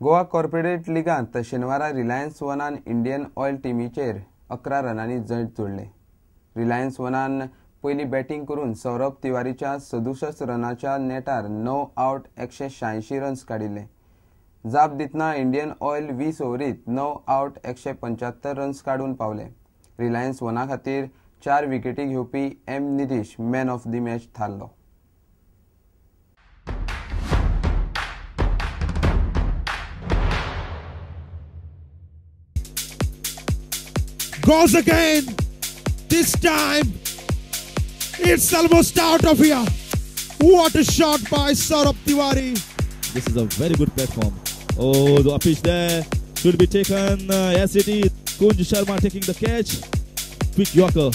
Goa corporate लिगांत शेनवारा Reliance वनान इंडियन ऑयल टिमीचेर अकरा रनांनी जैत जोडले रिलायन्स वनान पयलीं बॅटिंग करून सौरभ तिवारीच्या सदुसश्ट रनाच्या नेटार णव आउट एकशे शहाऐंशी रन्स काडिल्ले जाप दितना इंडियन ऑयल वीस ओव्हरीत णव आउट एकशे पंच्यात्तर रन्स काडून पावले. रिलायन्स वना खातीर चार विकेटी घेवपी M Nidhish man of the match थारलो. Goes again. This time, it's almost out of here. What a shot by Saurabh Tiwari. This is a very good platform. Oh, the pitch there should be taken. Uh, yes, it is. Kunj Sharma taking the catch. Quick Yorker.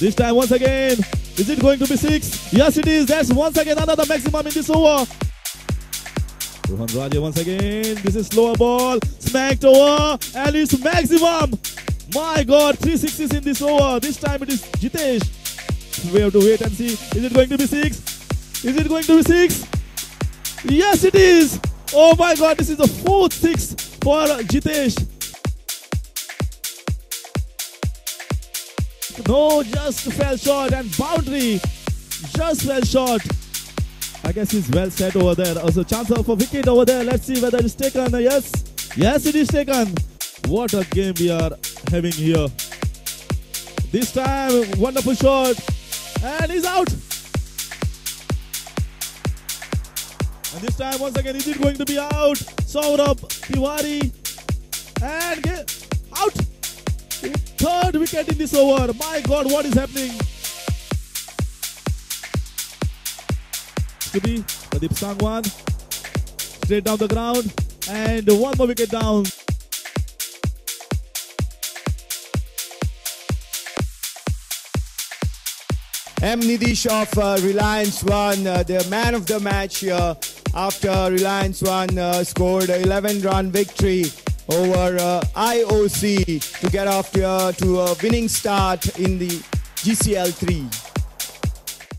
This time, once again, is it going to be six? Yes, it is. That's once again another maximum in this over. Rohan Raja once again. This is slower ball. Smacked over. And it's maximum. My God, 360s in this over. This time it is Jitesh. We have to wait and see. Is it going to be six? Is it going to be six? Yes, it is. Oh my God, this is the fourth six for Jitesh. No, just fell short and boundary. Just fell short. I guess he's well set over there. Oh, also, chance of a wicket over there. Let's see whether it's taken. Yes, yes, it is taken. What a game we are having here. This time, wonderful shot, and he's out. And this time, once again, is it going to be out? Saurabh Tiwari, and get out. Third wicket in this over. My God, what is happening? To be Pradeep Sangwan, straight down the ground, and one more wicket down. M. Nidish of uh, Reliance One, uh, the man of the match here after Reliance One uh, scored a 11 run victory over uh, IOC to get off to, uh, to a winning start in the GCL 3.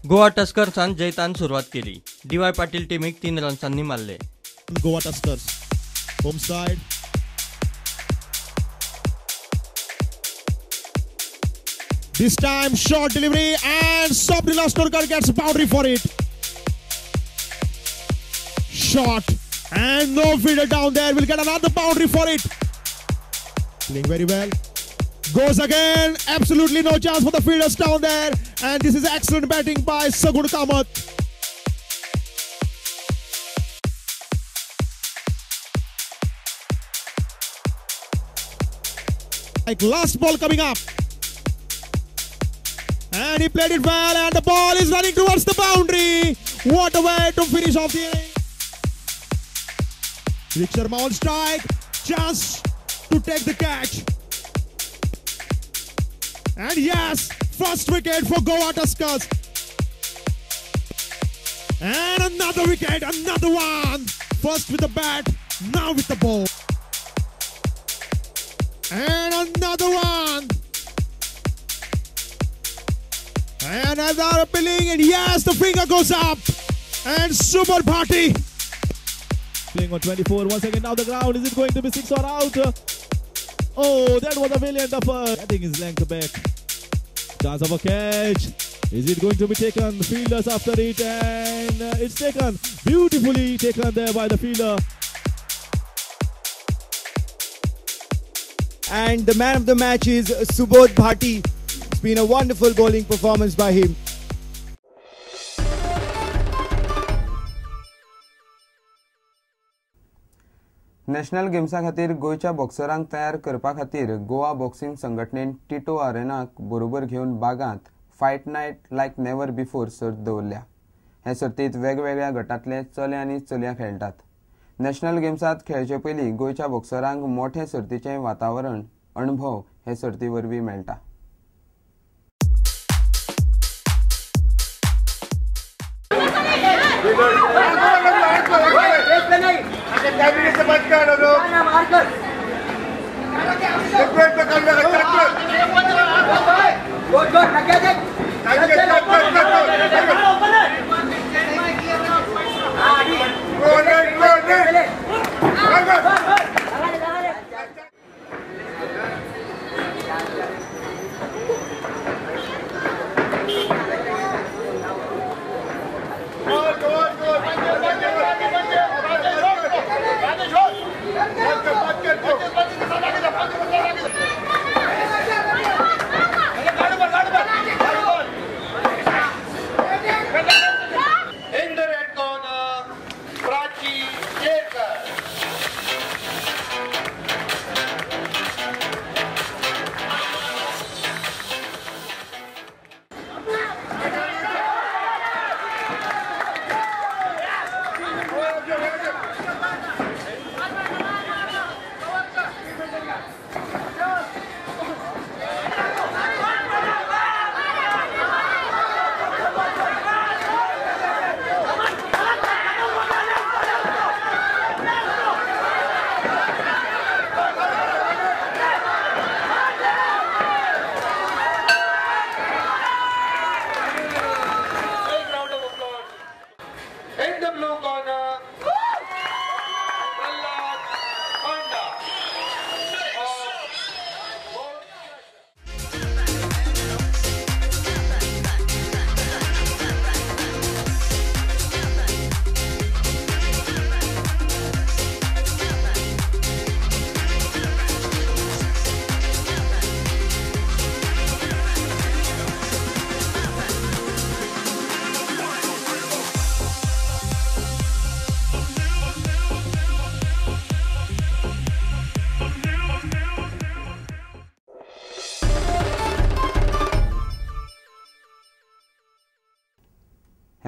Goa टस्कर्सान जैतान सुरुवात केली D Y Patil टीमीक तीन रन्सांनी मारले Goa Tuskers. Home side. This time, short delivery, and Sabri Lastorkar gets boundary for it. Shot, and no fielder down there We'll get another boundary for it. Playing very well. Goes again, absolutely no chance for the fielders down there, and this is excellent batting by Sagun Kamath. Like last ball coming up. And he played it well, and the ball is running towards the boundary. What a way to finish off the inning. Rick Sharma on strike. Chance to take the catch. And yes, first wicket for Goa Tuskers. And another wicket, another one. First with the bat, now with the ball. Another appealing, and yes, the finger goes up. And Subodh Bhati. Playing on 24 one second now the ground. Is it going to be six or out? Oh, that was a brilliant effort. Think his length back. Chance of a catch. Is it going to be taken? Fielders after it, and uh, it's taken. Beautifully taken there by the fielder. And the man of the match is Subodh Bhati. Been a wonderful bowling performance by him. National गेम्सा खातीर गोंयच्या बॉक्सरांक तयार करपा खातीर Goa boxing संघटनेन Tito आरेनाक बरोबर घेवन बागांत fight night like never before सर्त दवरल्या. हे सर्तींत वेगवेगळ्या गटांतले चले आनी चलया खेळटात. नॅशनल गेम्सांत खेळचे पयलीं गोंयच्या बॉक्सरांक मोठे सर्तीचें वातावरण अणभव हे सर्ती वरवीं मेळटा. कैबिनेट से बात कर। रहे हो सेपरेट पे कर। रहे हो गुड गुड रखे दे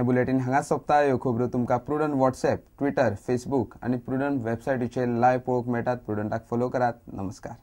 बुलेटीन हांगा सोंपता ह्यो खबरो तुमकां प्रुडंट वॉट्सॅप ट्विटर फेसबूक आनी प्रुडंट वेबसायटीचेर लायव्ह पळोवंक मेळटात प्रुडंटाक फॉलो करात. नमस्कार.